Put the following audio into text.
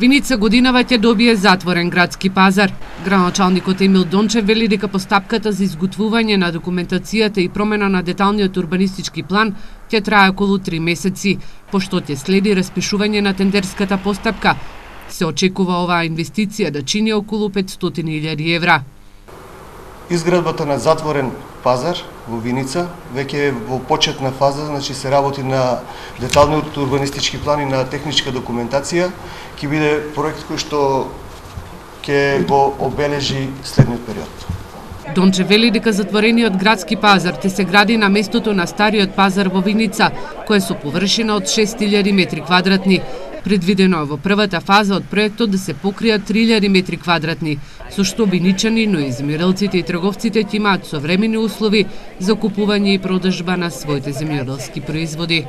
Виница годинава ќе добие затворен градски пазар. Граначалникот Емил Дончев вели дека постапката за изготвување на документацијата и промена на деталниот урбанистички план ќе трае околу 3 месеци, пошто ќе следи распишување на тендерската постапка. Се очекува оваа инвестиција да чини околу 500.000 евра. Изградбата на затворен пазар во Виница веќе е во почетна фаза, значи се работи на деталниот урбанистички план и на техничка документација. Ќе биде проект кој што ќе го обележи следниот период. Донче вели дека затворениот градски пазар ќе се гради на местото на стариот пазар во Виница, кој е со површина од 6000 метри квадратни. Предвидено е во првата фаза од проектот да се покријат 3000 метри квадратни, со што биничани, но и измиралците и трговците ќе имаат современи услови за купување и продажба на своите земјоделски производи.